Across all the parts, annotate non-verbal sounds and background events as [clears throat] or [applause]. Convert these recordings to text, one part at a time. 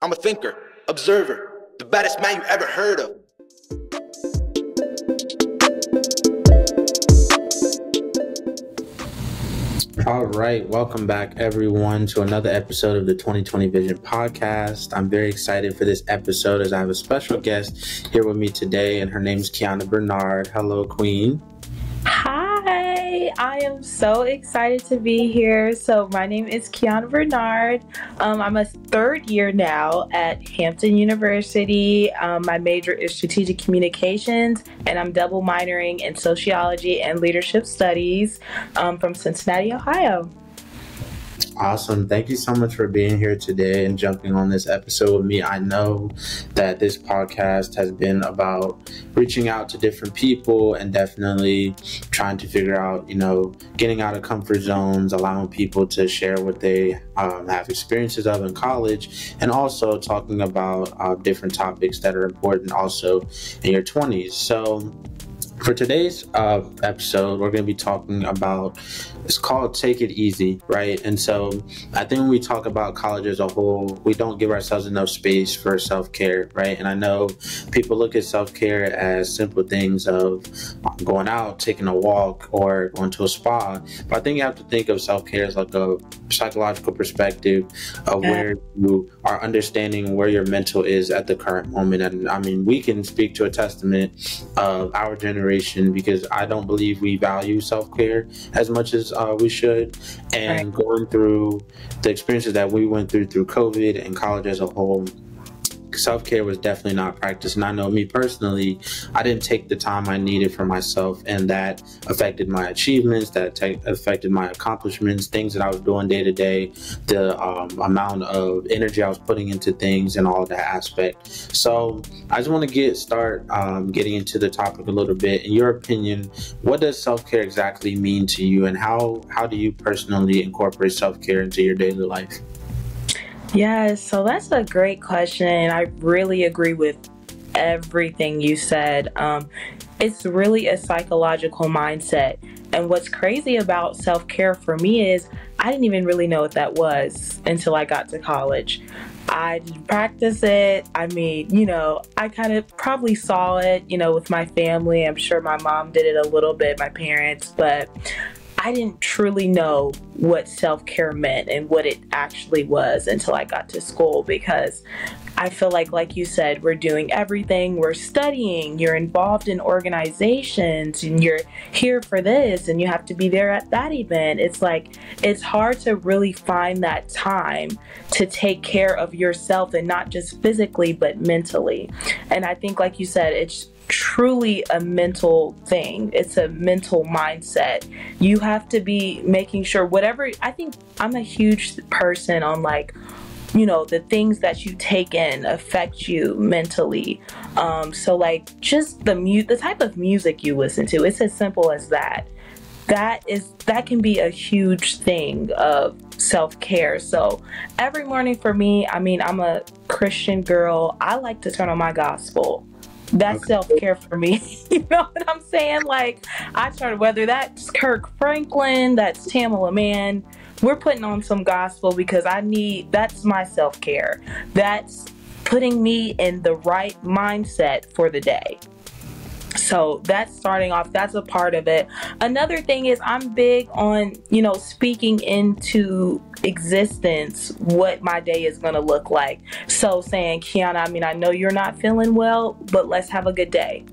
I'm a thinker, observer, the baddest man you ever heard of. All right, welcome back everyone to another episode of the 2020 Vision podcast. I'm very excited for this episode as I have a special guest here with me today, and her name is Kiana Bernard. Hello, Queen. I am so excited to be here. So, my name is Kiana Bernard. Um, I'm a third year now at Hampton University. Um, my major is strategic communications, and I'm double minoring in sociology and leadership studies um, from Cincinnati, Ohio. Awesome. Thank you so much for being here today and jumping on this episode with me. I know that this podcast has been about reaching out to different people and definitely trying to figure out, you know, getting out of comfort zones, allowing people to share what they um, have experiences of in college, and also talking about uh, different topics that are important also in your 20s. So, for today's uh, episode, we're going to be talking about it's called Take It Easy, right? And so I think when we talk about college as a whole, we don't give ourselves enough space for self care, right? And I know people look at self care as simple things of going out, taking a walk, or going to a spa. But I think you have to think of self care as like a psychological perspective of where you are understanding where your mental is at the current moment. And I mean, we can speak to a testament of our generation because I don't believe we value self care as much as uh, we should. And right. going through the experiences that we went through through COVID and college as a whole, self care was definitely not practiced. And I know me personally, I didn't take the time I needed for myself, and that affected my achievements, that te- affected my accomplishments, things that I was doing day to day, the um, amount of energy I was putting into things, and all that aspect. So I just want to get start um, getting into the topic a little bit. In your opinion, what does self care exactly mean to you, and how how do you personally incorporate self care into your daily life? Yeah, so that's a great question. I really agree with everything you said. Um, it's really a psychological mindset. And what's crazy about self care for me is I didn't even really know what that was until I got to college. I didn't practice it. I mean, you know, I kind of probably saw it, you know, with my family. I'm sure my mom did it a little bit, my parents, but I didn't truly know what self care meant and what it actually was until I got to school because I feel like, like you said, we're doing everything. We're studying, you're involved in organizations, and you're here for this, and you have to be there at that event. It's like, it's hard to really find that time to take care of yourself and not just physically, but mentally. And I think, like you said, it's truly a mental thing. It's a mental mindset. You have to be making sure whatever I think I'm a huge person on like you know the things that you take in affect you mentally. Um so like just the mu- the type of music you listen to it's as simple as that. That is that can be a huge thing of self-care. So every morning for me i mean i'm a christian girl. I like to turn on my gospel that's okay. self care for me. [laughs] you know what I'm saying? Like, I started, whether that's Kirk Franklin, that's Tamela Mann, we're putting on some gospel because I need, that's my self care. That's putting me in the right mindset for the day. So that's starting off, that's a part of it. Another thing is, I'm big on, you know, speaking into existence what my day is going to look like. So saying, Kiana, I mean, I know you're not feeling well, but let's have a good day.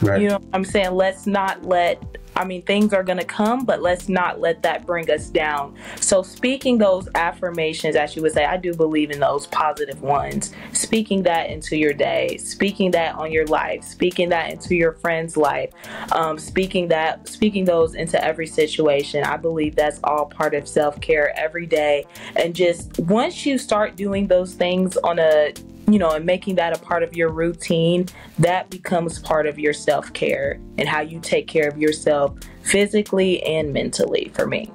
Right. You know I'm saying? Let's not let I mean, things are going to come, but let's not let that bring us down. So, speaking those affirmations, as you would say, I do believe in those positive ones. Speaking that into your day, speaking that on your life, speaking that into your friend's life, um, speaking that, speaking those into every situation. I believe that's all part of self care every day. And just once you start doing those things on a you know, and making that a part of your routine, that becomes part of your self care and how you take care of yourself physically and mentally for me.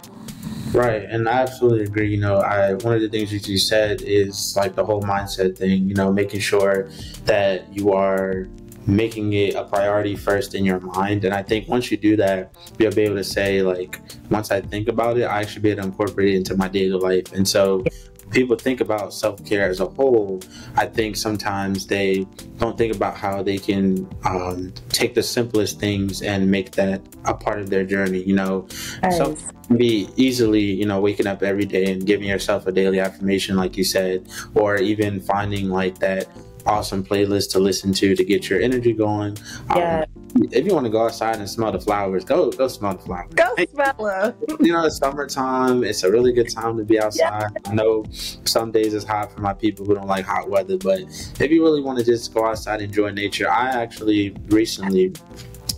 Right, and I absolutely agree. You know, I one of the things that you said is like the whole mindset thing. You know, making sure that you are making it a priority first in your mind. And I think once you do that, you'll be able to say like, once I think about it, I should be able to incorporate it into my daily life. And so people think about self care as a whole, I think sometimes they don't think about how they can um, take the simplest things and make that a part of their journey. You know, Nice. so be easily, you know, waking up every day and giving yourself a daily affirmation, like you said, or even finding like that awesome playlist to listen to to get your energy going. Um, Yeah. if you want to go outside and smell the flowers, go go smell the flowers. Go smell them. You know, it's summertime. It's a really good time to be outside. I know some days it's hot for my people who don't like hot weather, but if you really want to just go outside and enjoy nature, I actually recently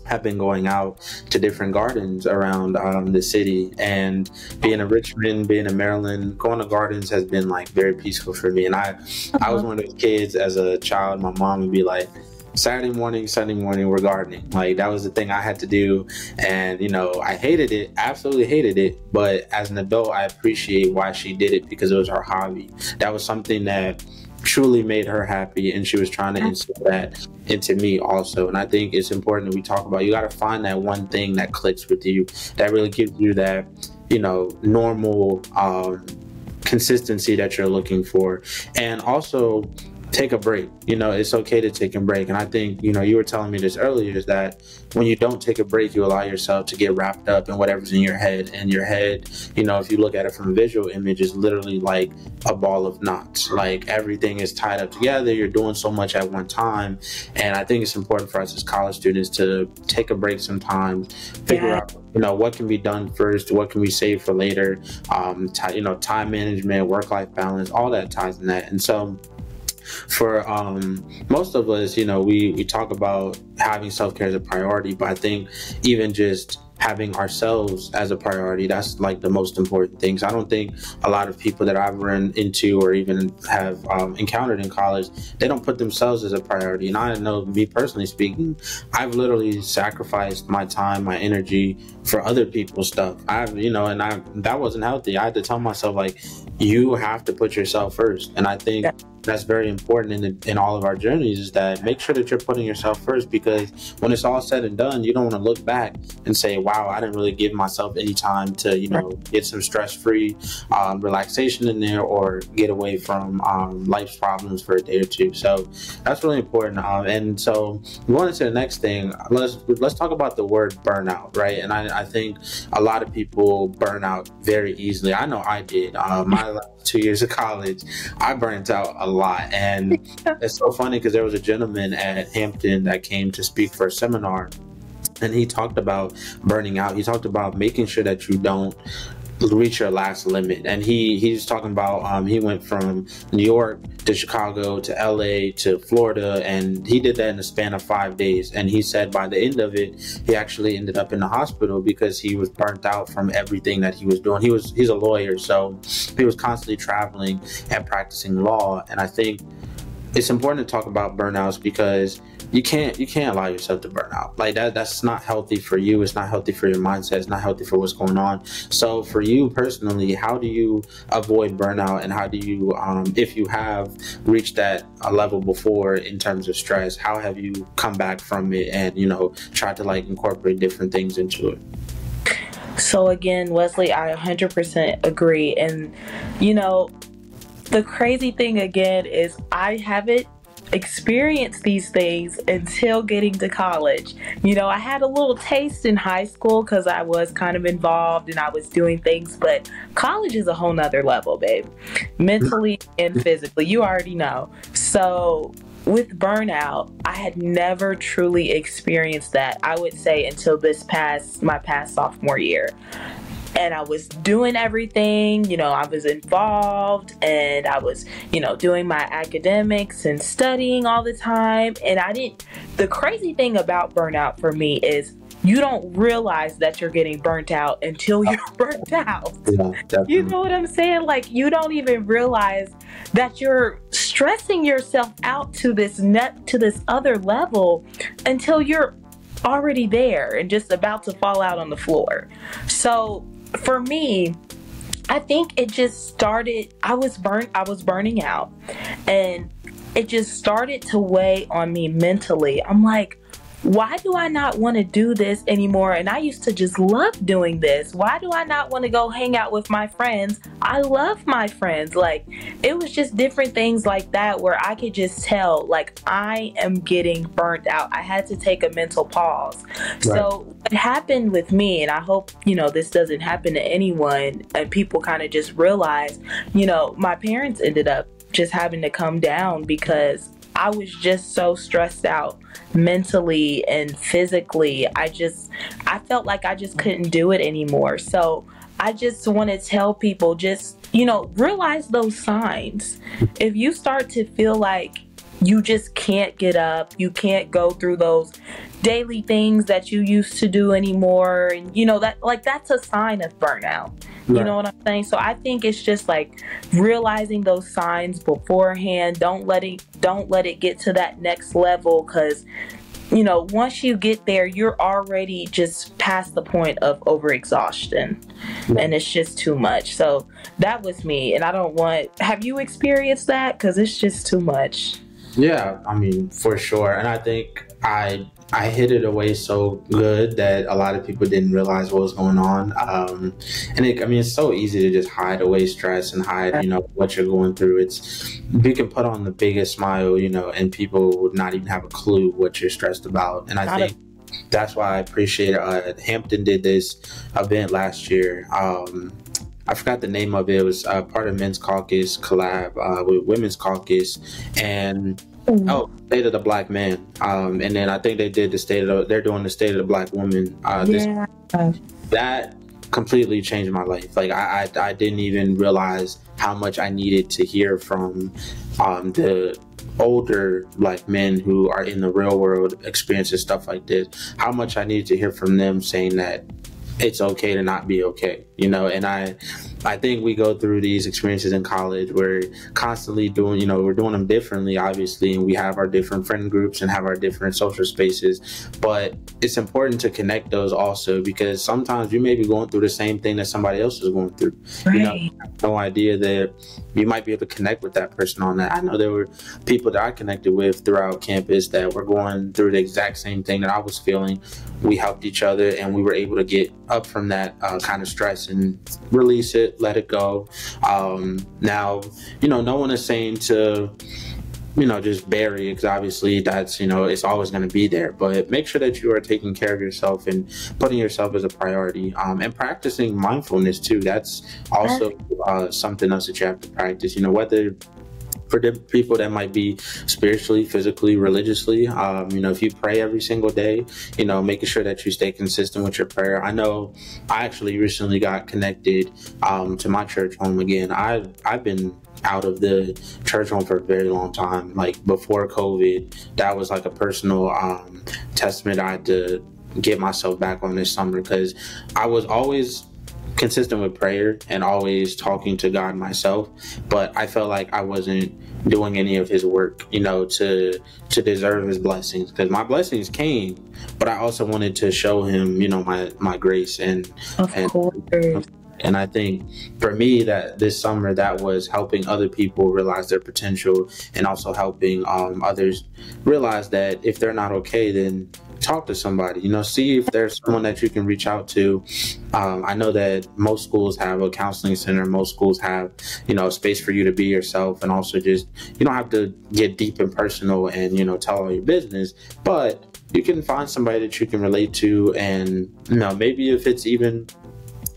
have been going out to different gardens around um, the city and being in Richmond, being in Maryland, going to gardens has been like very peaceful for me. And I, I was one of those kids as a child. My mom would be like, Saturday morning, Sunday morning, we're gardening. Like that was the thing I had to do, and you know I hated it, absolutely hated it. But as an adult, I appreciate why she did it because it was her hobby. That was something that truly made her happy, and she was trying to instill that into me also. And I think it's important that we talk about. You got to find that one thing that clicks with you, that really gives you that, you know, normal. Um, consistency that you're looking for and also take a break. You know it's okay to take a break. And i think you know you were telling me this earlier is that when you don't take a break you allow yourself to get wrapped up in whatever's in your head. And your head you know if you look at it from a visual image is literally like a ball of knots. Like everything is tied up together. You're doing so much at one time. And i think it's important for us as college students to take a break sometimes figure Yeah. out you know what can be done first what can we save for later um you know time management work life balance all that ties in that. And so for um, most of us, you know, we, we talk about having self care as a priority, but I think even just having ourselves as a priority, that's like the most important things. I don't think a lot of people that I've run into or even have um, encountered in college, they don't put themselves as a priority. And I know, me personally speaking, I've literally sacrificed my time, my energy for other people's stuff. I've, you know, and I that wasn't healthy. I had to tell myself like, you have to put yourself first. And I think Yeah. That's very important in the, in all of our journeys is that make sure that you're putting yourself first because when it's all said and done, you don't want to look back and say, "Wow, I didn't really give myself any time to you know get some stress free um, relaxation in there or get away from um, life's problems for a day or two. So that's really important. Um, and so going into the next thing, let's let's talk about the word burnout, right? And I, I think a lot of people burn out very easily. I know I did. Uh, my [laughs] two years of college, I burnt out a lot, and [laughs] it's so funny because there was a gentleman at Hampton that came to speak for a seminar, and he talked about burning out. He talked about making sure that you don't reach your last limit. And he he's talking about um, he went from new york to chicago to la to florida and he did that in the span of five days. And he said by the end of it he actually ended up in the hospital because he was burnt out from everything that he was doing. He was he's a lawyer so he was constantly traveling and practicing law. And i think it's important to talk about burnouts because you can't you can't allow yourself to burn out. Like that that's not healthy for you. It's not healthy for your mindset. It's not healthy for what's going on. So for you personally how do you avoid burnout? And how do you um, if you have reached that a level before in terms of stress how have you come back from it and you know try to like incorporate different things into it? So again, Wesley, I 100% agree. And you know, the crazy thing again is I haven't experienced these things until getting to college. You know, I had a little taste in high school because I was kind of involved and I was doing things, but college is a whole nother level, babe. Mentally and physically. You already know. So with burnout, I had never truly experienced that, I would say, until this past my past sophomore year. And I was doing everything, you know, I was involved and I was, you know, doing my academics and studying all the time. And I didn't, the crazy thing about burnout for me is you don't realize that you're getting burnt out until you're [laughs] burnt out. yeah. You know what I'm saying? Like you don't even realize that you're stressing yourself out to this net to this other level until you're already there and just about to fall out on the floor. So for me, I think it just started I was burnt I was burning out and it just started to weigh on me mentally. I'm like, why do I not want to do this anymore? And I used to just love doing this. Why do I not want to go hang out with my friends? I love my friends. Like, it was just different things like that where I could just tell, like, I am getting burnt out. I had to take a mental pause. Right. So, what happened with me, and I hope, you know, this doesn't happen to anyone, and people kind of just realize, you know, my parents ended up just having to come down because I was just so stressed out mentally and physically. I just, I felt like I just couldn't do it anymore. So I just want to tell people just, you know, realize those signs. If you start to feel like you just can't get up, you can't go through those daily things that you used to do anymore and you know that like that's a sign of burnout you know what i'm saying so i think it's just like realizing those signs beforehand don't let it don't let it get to that next level because you know once you get there you're already just past the point of overexhaustion. And it's just too much. So that was me and i don't want have you experienced that? Because it's just too much. Yeah i mean for sure. And i think i I hid it away so good that a lot of people didn't realize what was going on. Um, and it, I mean, it's so easy to just hide away stress and hide, you know, what you're going through. It's you can put on the biggest smile, you know, and people would not even have a clue what you're stressed about. And I think that's why I appreciate uh, Hampton did this event last year. Um, I forgot the name of it. It was uh, part of Men's Caucus collab uh, with Women's Caucus, and Mm-hmm. Oh, State of the Black Man. Um, and then I think they did the State of the, they're doing the State of the Black Woman. Uh, this, yeah. That completely changed my life. Like I, I, I, didn't even realize how much I needed to hear from um, the older black men who are in the real world experiencing stuff like this. How much I needed to hear from them saying that it's okay to not be okay, you know. And I, I think we go through these experiences in college. We're constantly doing, you know, we're doing them differently, obviously, and we have our different friend groups and have our different social spaces. But it's important to connect those also because sometimes you may be going through the same thing that somebody else is going through. Right. You know, you no idea that you might be able to connect with that person on that. I know there were people that I connected with throughout campus that were going through the exact same thing that I was feeling. We helped each other and we were able to get up from that uh, kind of stress and release it let it go. Um, now, you know, no one is saying to you know, just bury it because obviously that's, you know, it's always going to be there. But make sure that you are taking care of yourself and putting yourself as a priority um, and practicing mindfulness too. That's also uh, something else that you have to practice. You know, whether for the people that might be spiritually, physically, religiously. Um, you know, if you pray every single day, you know, making sure that you stay consistent with your prayer. I know I actually recently got connected um, to my church home again. I I've been out of the church home for a very long time. Like before COVID, that was like a personal um, testament I had to get myself back on this summer because I was always consistent with prayer and always talking to God myself, but I felt like I wasn't doing any of his work, you know, to to deserve his blessings because my blessings came, but I also wanted to show him, you know, my my grace and of and, course. And I think for me that this summer that was helping other people realize their potential and also helping um, others realize that if they're not okay, then talk to somebody. You know, see if there's someone that you can reach out to. Um, I know that most schools have a counseling center. Most schools have, you know, space for you to be yourself, and also just you don't have to get deep and personal and you know tell all your business, but you can find somebody that you can relate to, and you know maybe if it's even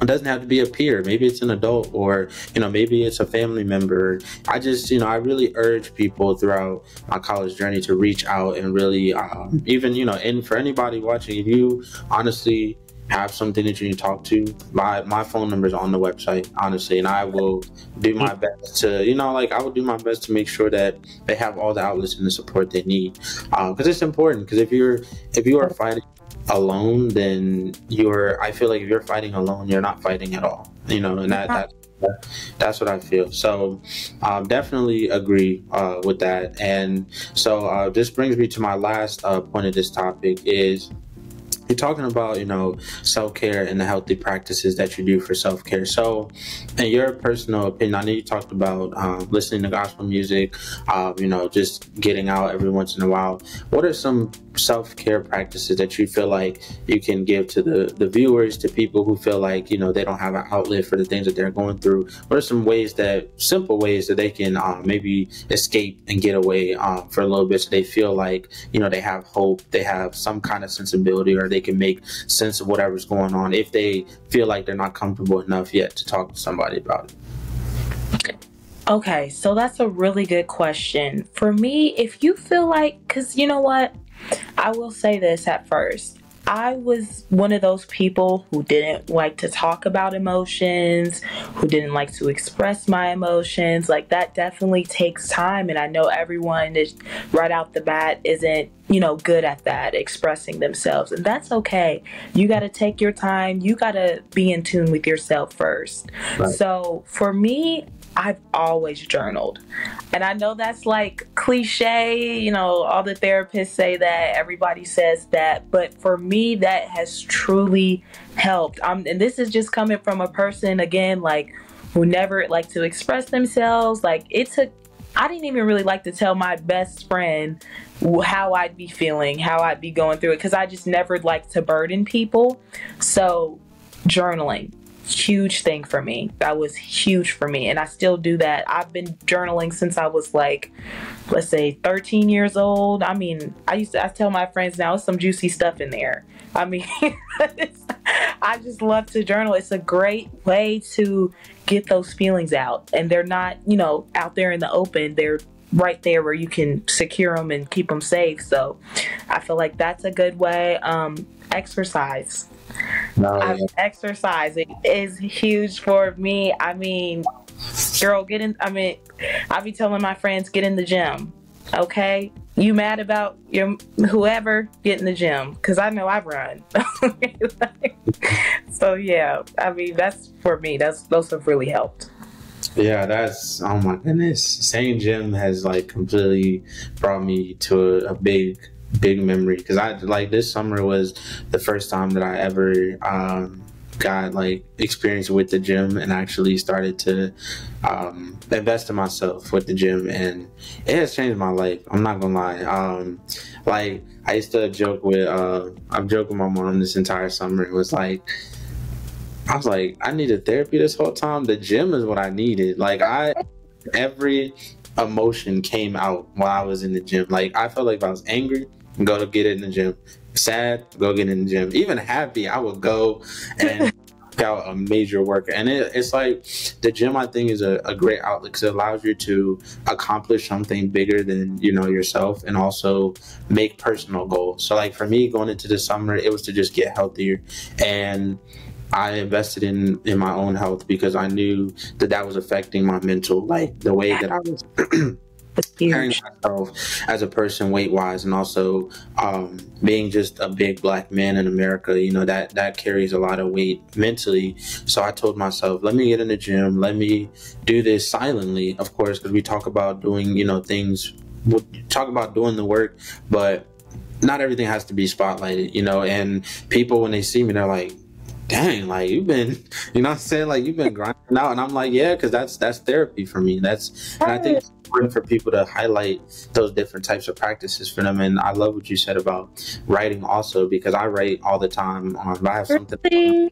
it doesn't have to be a peer. Maybe it's an adult or you know maybe it's a family member. I just you know i really urge people throughout my college journey to reach out and really um, even you know and for anybody watching if you honestly have something that you can talk to my my phone number is on the website honestly and i will do my best to you know like i will do my best to make sure that they have all the outlets and the support they need. Because uh, it's important because if you're if you are fighting alone, then you're. I feel like if you're fighting alone, you're not fighting at all. You know, and that that that's what I feel. So, um, definitely agree uh, with that. And so, uh, this brings me to my last uh, point of this topic is you're talking about you know self-care and the healthy practices that you do for self-care so in your personal opinion i know you talked about um, listening to gospel music um, you know just getting out every once in a while what are some self care practices that you feel like you can give to the, the viewers, to people who feel like, you know, they don't have an outlet for the things that they're going through? What are some ways that, simple ways that they can um, maybe escape and get away um, for a little bit so they feel like, you know, they have hope, they have some kind of sensibility, or they can make sense of whatever's going on if they feel like they're not comfortable enough yet to talk to somebody about it? Okay, so that's a really good question. For me, if you feel like, because you know what? I will say this at first. I was one of those people who didn't like to talk about emotions, who didn't like to express my emotions. Like that definitely takes time and I know everyone is right out the bat isn't, you know, good at that expressing themselves and that's okay. You got to take your time. You got to be in tune with yourself first. Right. So, for me, I've always journaled. And I know that's like cliche, you know, all the therapists say that, everybody says that, but for me that has truly helped. Um and this is just coming from a person again like who never like to express themselves. Like it took I didn't even really like to tell my best friend how I'd be feeling, how I'd be going through it cuz I just never liked to burden people. So journaling huge thing for me. That was huge for me. And I still do that. I've been journaling since I was like, let's say 13 years old. I mean, I used to, I tell my friends now, some juicy stuff in there. I mean, [laughs] I just love to journal. It's a great way to get those feelings out. And they're not, you know, out there in the open. They're right there where you can secure them and keep them safe. So I feel like that's a good way. Um, exercise no, yeah. exercising is huge for me. I mean, girl, get in. I mean, I be telling my friends, get in the gym. Okay, you mad about your whoever get in the gym because I know I run. [laughs] so yeah, I mean that's for me. That's those have really helped. Yeah, that's oh my goodness. Same gym has like completely brought me to a, a big big memory because I like this summer was the first time that I ever um, got like experience with the gym and actually started to um, invest in myself with the gym and it has changed my life. I'm not gonna lie. Um, like I used to joke with uh, I've joked with my mom this entire summer. It was like I was like I needed therapy this whole time. The gym is what I needed. Like I every emotion came out while I was in the gym. Like I felt like I was angry, go to get it in the gym. Sad, go get in the gym. Even happy, I would go and [laughs] out a major worker. And it, it's like the gym, I think, is a, a great outlet because it allows you to accomplish something bigger than you know yourself, and also make personal goals. So, like for me, going into the summer, it was to just get healthier and. I invested in in my own health because I knew that that was affecting my mental, like the way that I was [clears throat] carrying myself as a person weight wise and also um, being just a big black man in America, you know, that, that carries a lot of weight mentally. So I told myself, let me get in the gym, let me do this silently, of course, because we talk about doing, you know, things, we talk about doing the work, but not everything has to be spotlighted, you know, and people, when they see me, they're like, dang, like you've been, [laughs] you know I'm saying? Like you've been grinding out. And I'm like, yeah, because that's, that's therapy for me. That's, and I think important for people to highlight those different types of practices for them. And I love what you said about writing also because I write all the time. Um, if I have something,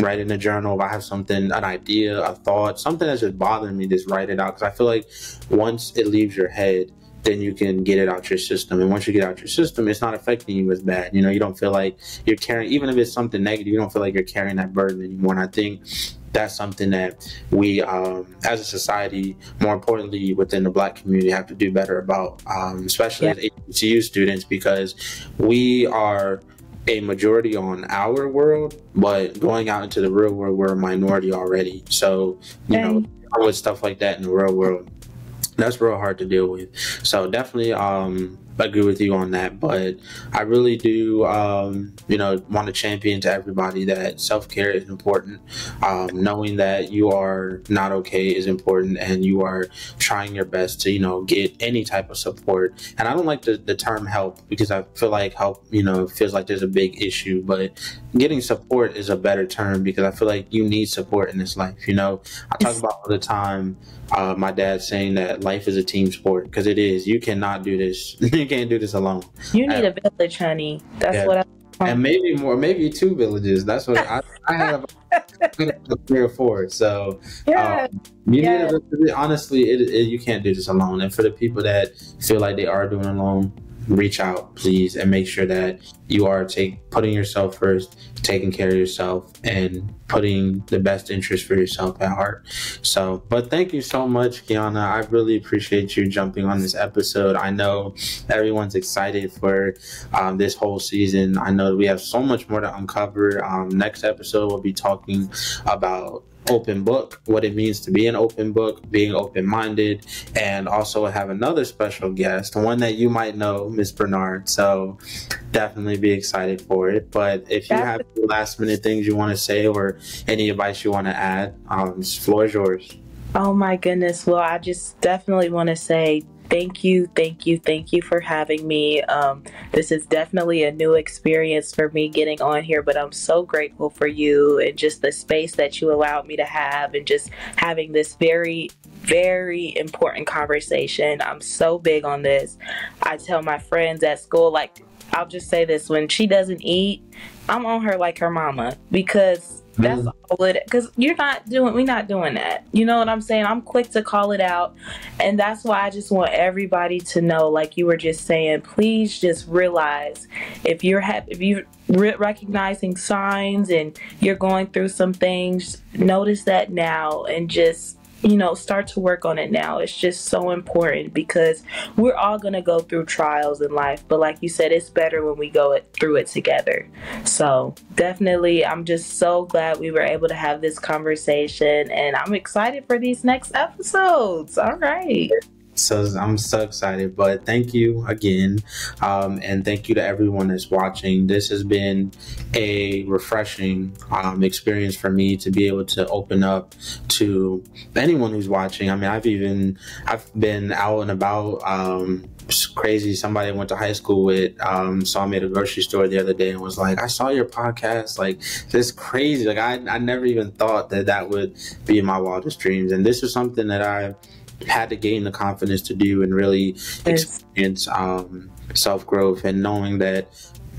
write in a journal. If I have something, an idea, a thought, something that's just bothering me, just write it out. Because I feel like once it leaves your head, then you can get it out your system. And once you get out your system, it's not affecting you as bad. You know, you don't feel like you're carrying, even if it's something negative, you don't feel like you're carrying that burden anymore. And I think that's something that we, um, as a society, more importantly within the Black community, have to do better about, um, especially yeah. as HBCU students, because we are a majority on our world, but going out into the real world, we're a minority already. So, you know, with stuff like that in the real world, that's real hard to deal with. So definitely, um, agree with you on that. But I really do, um, you know, want to champion to everybody that self care is important. Um, knowing that you are not okay is important, and you are trying your best to, you know, get any type of support. And I don't like the, the term help because I feel like help, you know, feels like there's a big issue. But getting support is a better term because I feel like you need support in this life. You know, I talk about all the time. Uh, my dad saying that life is a team sport because it is. You cannot do this. [laughs] you can't do this alone. You need a village, honey. That's yeah. what I and maybe more, maybe two villages. That's what I, I [laughs] have. three or four. So yeah, um, you yeah. need to, honestly, it, it, you can't do this alone. And for the people that feel like they are doing alone, reach out, please, and make sure that you are take putting yourself first, taking care of yourself, and putting the best interest for yourself at heart. So, but thank you so much, Kiana. I really appreciate you jumping on this episode. I know everyone's excited for um, this whole season. I know we have so much more to uncover. Um, next episode, we'll be talking about open book, what it means to be an open book, being open minded, and also have another special guest, one that you might know, Miss Bernard. So definitely be excited for it. But if you have last minute things you want to say or any advice you want to add, um, this floor is yours. Oh my goodness. Well, I just definitely want to say thank you, thank you, thank you for having me. Um, this is definitely a new experience for me getting on here, but I'm so grateful for you and just the space that you allowed me to have and just having this very, very important conversation. I'm so big on this. I tell my friends at school, like, I'll just say this when she doesn't eat, I'm on her like her mama because that's mm. all it because you're not doing we're not doing that. You know what I'm saying? I'm quick to call it out. And that's why I just want everybody to know, like you were just saying, please just realize if you're ha- if you re- recognizing signs and you're going through some things, notice that now and just you know, start to work on it now. It's just so important because we're all going to go through trials in life. But like you said, it's better when we go it, through it together. So definitely, I'm just so glad we were able to have this conversation and I'm excited for these next episodes. All right. So I'm so excited. But thank you again. Um, and thank you to everyone that's watching. This has been a refreshing um, experience for me to be able to open up to anyone who's watching. I mean, I've even, I've been out and about. Um, crazy. Somebody I went to high school with um, saw me at a grocery store the other day and was like, "I saw your podcast. Like, this crazy. Like, I I never even thought that that would be my wildest dreams. And this is something that I had to gain the confidence to do and really experience um, self growth and knowing that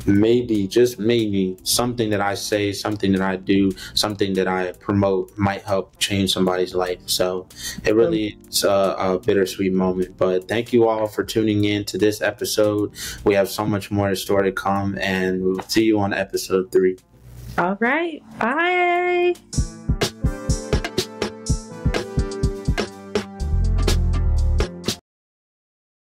maybe just maybe something that I say, something that I do, something that I promote might help change somebody's life. So it really is a, a, bittersweet moment. But thank you all for tuning in to this episode. We have so much more to store to come, and we'll see you on episode three. All right. Bye.